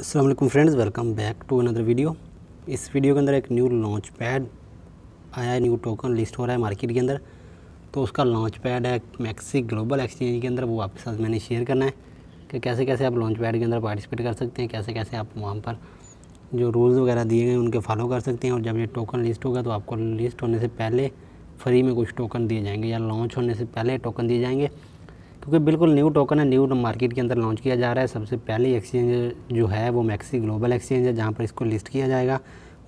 Aslam friends welcome back to another video इस video के अंदर एक न्यू लॉन्च पैड आया है न्यू टोकन लिस्ट हो रहा है मार्केट के अंदर। तो उसका लॉन्च पैड है मैक्सी ग्लोबल एक्सचेंज के अंदर, वो आपके साथ मैंने शेयर करना है कि कैसे कैसे आप लॉन्च पैड के अंदर पार्टिसिपेट कर सकते हैं, कैसे कैसे आप वहाँ पर जो रूल्स वगैरह दिए गए उनके फॉलो कर सकते हैं। और जब ये टोकन लिस्ट होगा तो आपको लिस्ट होने से पहले फ्री में कुछ टोकन दिए जाएँगे या लॉन्च होने से पहले टोकन दिए जाएँगे। क्योंकि बिल्कुल न्यू टोकन है न्यू मार्केट के अंदर लॉन्च किया जा रहा है। सबसे पहली एक्सचेंज जो है वो मैक्सी ग्लोबल एक्सचेंज है, जहाँ पर इसको लिस्ट किया जाएगा।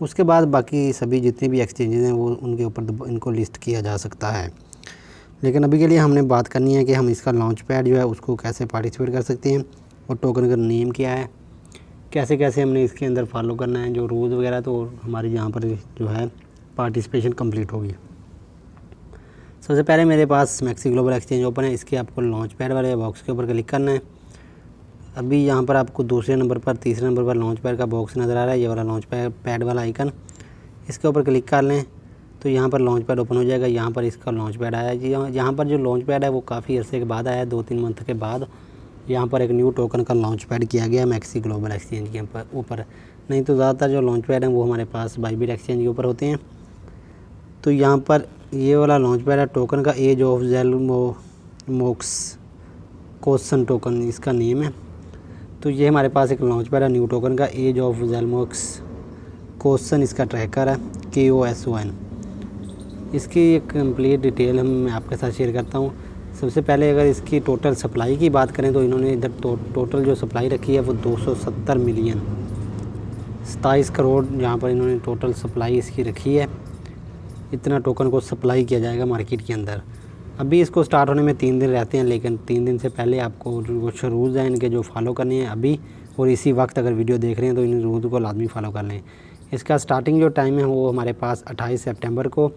उसके बाद बाकी सभी जितने भी एक्सचेंजेस हैं, वो उनके ऊपर इनको लिस्ट किया जा सकता है। लेकिन अभी के लिए हमने बात करनी है कि हम इसका लॉन्च पैड जो है, उसको कैसे पार्टिसिपेट कर सकते हैं और टोकन का नेम क्या है। कैसे कैसे हमने इसके अंदर फॉलो करना है, जो रूल्स वगैरह तो हमारी यहाँ पर जो है पार्टिसिपेशन कंप्लीट होगी। सबसे पहले मेरे पास मैक्सी ग्लोबल एक्सचेंज ओपन है, इसके आपको लॉन्च पैड वाले बॉक्स के ऊपर क्लिक करना है। अभी यहाँ पर आपको दूसरे नंबर पर, तीसरे नंबर पर लॉन्च पैड का बॉक्स नज़र आ रहा है, ये वाला लॉन्च पैड वाला आइकन इसके ऊपर क्लिक कर लें तो यहाँ पर लॉन्च पैड ओपन हो जाएगा। यहाँ पर इसका लॉन्च पैड आया जी यहाँ पर जो लॉन्च पैड है, वो काफ़ी अर्से के बाद आया है, दो तीन मंथ के बाद। यहाँ पर एक न्यू टोकन का लॉन्च पैड किया गया है मैक्सी ग्लोबल एक्सचेंज के ऊपर नहीं तो ज़्यादातर जो लॉन्च पैड हैं, वो हमारे पास बाईबिट एक्सचेंज के ऊपर होते हैं। तो यहाँ पर ये वाला लॉन्च पैड है टोकन का एज ऑफ़ जेल मो मोक्स क्वेश्चन टोकन इसका नेम है। तो ये हमारे पास एक लॉन्च पैड है न्यू टोकन का एज ऑफ़ जेलमोक्स क्वेश्चन इसका ट्रैकर है के ओ एस ओ एन इसकी एक कंप्लीट डिटेल हम मैं आपके साथ शेयर करता हूँ। सबसे पहले अगर इसकी टोटल सप्लाई की बात करें तो इन्होंने इधर तो, टोटल जो सप्लाई रखी है वो 270 मिलियन सताईस करोड़ यहाँ पर इन्होंने टोटल सप्लाई इसकी रखी है। इतना टोकन को सप्लाई किया जाएगा मार्केट के अंदर। अभी इसको स्टार्ट होने में तीन दिन रहते हैं, लेकिन तीन दिन से पहले आपको कुछ रूल्स हैं इनके जो फॉलो करने हैं। अभी और इसी वक्त अगर वीडियो देख रहे हैं तो इन रूल्स को लाजमी फॉलो कर लें। इसका स्टार्टिंग जो टाइम है, वो हमारे पास 28 सितंबर को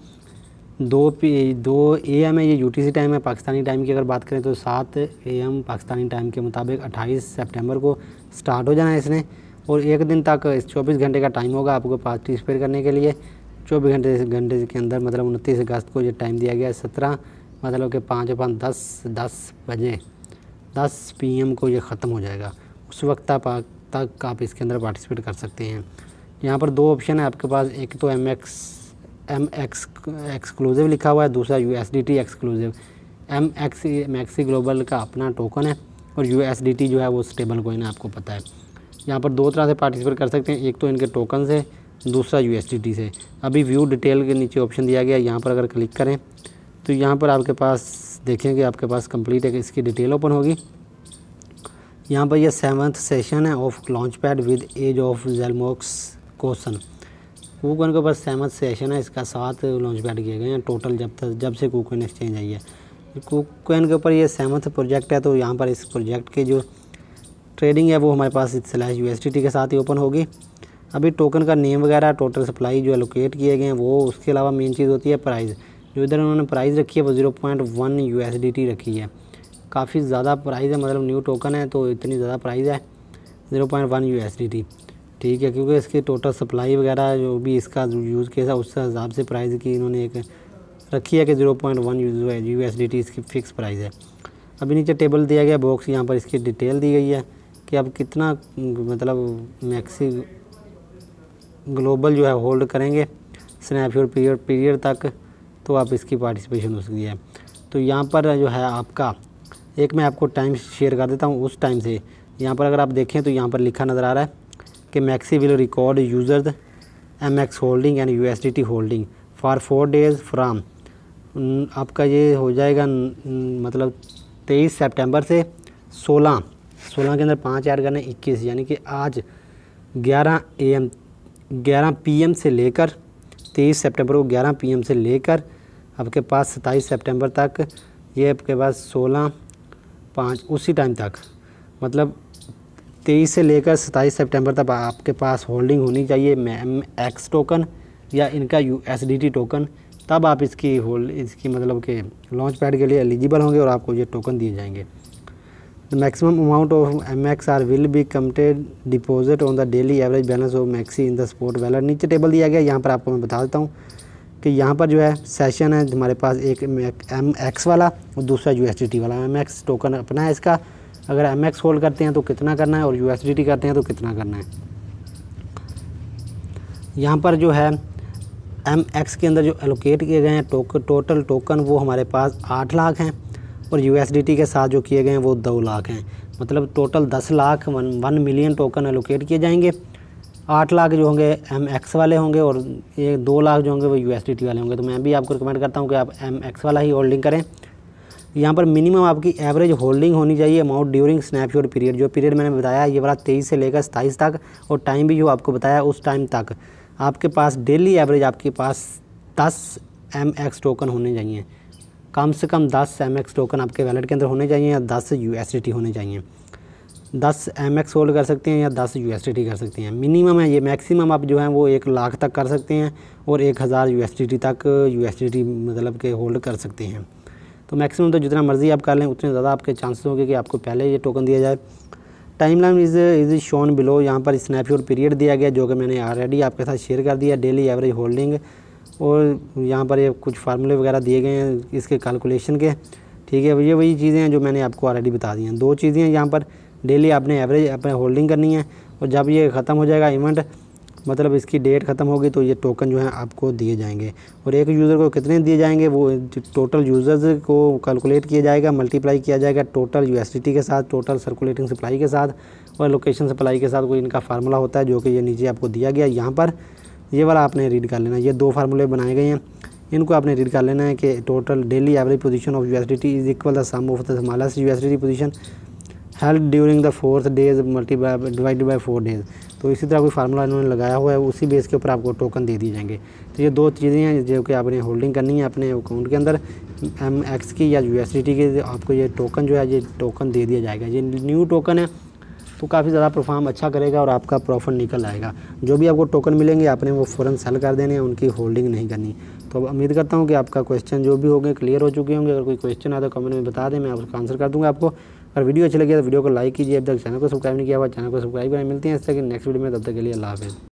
दो पी दो ए एम है, ये यूटीसी टाइम है। पाकिस्तानी टाइम की अगर बात करें तो सात ए एम पाकिस्तानी टाइम के मुताबिक 28 सितंबर को स्टार्ट हो जाना है इसने। और एक दिन तक इस चौबीस घंटे का टाइम होगा आपको पार्टिसिपेट करने के लिए। चौबीस घंटे घंटे के अंदर मतलब उनतीस अगस्त को ये टाइम दिया गया सत्रह मतलब कि पाँच पाँच दस दस बजे, दस पीएम को ये ख़त्म हो जाएगा। उस वक्त आप तक आप इसके अंदर पार्टिसिपेट कर सकते हैं। यहाँ पर दो ऑप्शन है आपके पास, एक तो M X M X exclusive लिखा हुआ है, दूसरा U S D T exclusive M X MEXC global का अपना टोकन है, और यू एस डी टी जो है वो स्टेबल कोइन है, आपको पता है। यहाँ पर दो तरह से पार्टिसिपेट कर सकते हैं, एक तो इनके टोकन से दूसरा यू से। अभी व्यू डिटेल के नीचे ऑप्शन दिया गया यहाँ पर अगर क्लिक करें तो यहाँ पर आपके पास देखेंगे आपके पास कंप्लीट है इसकी डिटेल ओपन होगी। यहाँ पर यह सेवन्थ सेशन है of launch pad with age of जेलमोक्स कोसन कूकन के पास सेवन्थ सेशन है, इसका सात लॉन्च पैड किए गए हैं टोटल जब तक, जब से कूकन एक्सचेंज आई है। कूकन के ऊपर ये सेवन्थ प्रोजेक्ट है तो यहाँ पर इस प्रोजेक्ट के जो ट्रेडिंग है, वो हमारे पास स्लैश यू के साथ ही ओपन होगी। अभी टोकन का नेम वगैरह टोटल सप्लाई जो एलोकेट किए गए हैं, वो उसके अलावा मेन चीज़ होती है प्राइस जो इधर उन्होंने प्राइस रखी है, वो ज़ीरो पॉइंट वन यूएसडीटी रखी है। काफ़ी ज़्यादा प्राइस है मतलब न्यू टोकन है तो इतनी ज़्यादा प्राइस है ज़ीरो पॉइंट वन यूएसडीटी ठीक है, क्योंकि इसकी टोटल सप्लाई वगैरह जो भी इसका यूज़ किया था उस हिसाब से प्राइस की इन्होंने एक रखी है कि zero point one U S D T इसकी फ़िक्स प्राइस है। अभी नीचे टेबल दिया गया बॉक्स यहाँ पर इसकी डिटेल दी गई है कि अब कितना मतलब मैक्सी ग्लोबल जो है होल्ड करेंगे स्नैपशॉट पीरियड पीरियड तक तो आप इसकी पार्टिसिपेशन हो सकती है। तो यहाँ पर जो है आपका, एक मैं आपको टाइम शेयर कर देता हूँ उस टाइम से। यहाँ पर अगर आप देखें तो यहाँ पर लिखा नज़र आ रहा है कि MEXC will record users M X holding and U S D T holding for four days from आपका ये हो जाएगा मतलब तेईस सितंबर से सोलह सोलह के अंदर पाँच ऐड करने इक्कीस, यानी कि आज ग्यारह ए एम ग्यारह पीएम से लेकर तेईस सितंबर को ग्यारह पीएम से लेकर आपके पास सत्ताईस सितंबर तक, ये आपके पास सोलह पाँच, उसी टाइम तक। मतलब तेईस से लेकर सत्ताईस सितंबर तक आपके पास होल्डिंग होनी चाहिए एम एक्स टोकन या इनका U S D T token तब आप इसकी होल्ड इसकी मतलब के लॉन्च पैड के लिए एलिजिबल होंगे और आपको ये टोकन दिए जाएँगे। The maximum amount of MXR will be committed deposit on the daily average balance of Maxi in the sport wallet नीचे टेबल दिया गया यहाँ पर आपको मैं बता देता हूँ कि यहाँ पर जो है सेशन है हमारे पास एक एम एक्स वाला और दूसरा यू वाला। एम एक्स टोकन अपना है इसका। अगर एम एक्स होल्ड करते हैं तो कितना करना है और यू करते हैं तो कितना करना है। यहाँ पर जो है एम एक्स के अंदर जो एलोकेट किए गए हैं टोक, टोटल टोकन वो हमारे पास आठ लाख हैं। और USDT के साथ जो किए गए हैं, वो दो लाख हैं। मतलब टोटल दस lakh, one one million token allocate किए जाएँगे। आठ लाख जो होंगे एम एक्स वाले होंगे और ये दो लाख जो होंगे वो यूएसडीटी वाले होंगे। तो मैं भी आपको रिकमेंड करता हूँ कि आप एम एक्स वाला ही होल्डिंग करें। यहाँ पर मिनिमम आपकी एवरेज होल्डिंग होनी चाहिए अमाउंट ड्यूरिंग स्नैपशॉट पीरियड जो पीरियड मैंने बताया, ये वाला तेईस से लेकर सताईस तक और टाइम भी जो आपको बताया, उस टाइम तक। आपके पास डेली एवरेज आपके पास दस एम एक्स टोकन होने चाहिए। कम से कम दस एम एक्स टोकन आपके वैलेट के अंदर होने चाहिए या दस यू होने चाहिए। दस एम एक्स होल्ड कर सकते हैं या दस यू कर सकते हैं। मिनिमम है ये मैक्सिमम आप जो है वो एक लाख तक कर सकते हैं और एक हज़ार यू तक यू मतलब के होल्ड कर सकते हैं। तो मैक्सिमम तो जितना मर्ज़ी आप कर लें, उतने ज़्यादा आपके चांसेस होंगे कि आपको पहले ये टोकन दिया जाए। Timeline is is shown below यहाँ पर स्नैपशॉट पीरियड दिया गया, जो कि मैंने ऑलरेडी आपके साथ शेयर कर दिया। डेली एवरेज होल्डिंग और यहाँ पर ये कुछ फार्मूले वगैरह दिए गए हैं इसके कैलकुलेशन के। ठीक है, ये वही चीज़ें हैं जो मैंने आपको ऑलरेडी बता दी हैं। दो चीज़ें हैं यहाँ पर। डेली आपने एवरेज अपने होल्डिंग करनी है और जब ये ख़त्म हो जाएगा इवेंट मतलब इसकी डेट ख़त्म होगी तो ये टोकन जो है आपको दिए जाएँगे। और एक यूज़र को कितने दिए जाएँगे वो टोटल यूज़र्स को कैलकुलेट किया जाएगा मल्टीप्लाई किया जाएगा टोटल यू के साथ टोटल सर्कुलेटिंग सप्लाई के साथ और लोकेशन सप्लाई के साथ कोई इनका फार्मूला होता है जो कि ये नीचे आपको दिया गया यहाँ पर। ये वाला आपने रीड कर लेना। ये दो फार्मूले बनाए गए हैं। इनको आपने रीड कर लेना है कि total daily average position of U is equal the sum of the smallest U position held during the fourth days multi divided by four days तो इसी तरह कोई फार्मूला इन्होंने लगाया हुआ है, उसी बेस के ऊपर आपको टोकन दे दिए जाएँगे। तो ये दो चीज़ें हैं जो कि आपने होल्डिंग करनी है अपने अकाउंट के अंदर एम एक्स की या यू की। आपको ये टोकन जो है, ये टोकन दे दिया जाएगा। ये न्यू टोकन है तो काफ़ी ज़्यादा परफॉर्म अच्छा करेगा और आपका प्रॉफिट निकल आएगा। जो भी आपको टोकन मिलेंगे, आपने वो फ़ौरन सेल कर देने हैं, उनकी होल्डिंग नहीं करनी। तो उम्मीद करता हूँ कि आपका क्वेश्चन जो भी होंगे क्लियर हो चुके होंगे। अगर कोई क्वेश्चन आता तो कमेंट में बता दें, मैं उसका आंसर कर दूँगा आपको। अगर वीडियो अच्छी लगी तो वीडियो को लाइक कीजिए। अब तक चैनल को सब्सक्राइब नहीं किया हुआ, चैनल को सब्सक्राइब करें। मिलते हैं इस तरह नेक्स्ट वीडियो में। तब तक के लिए अल्लाह हाफ़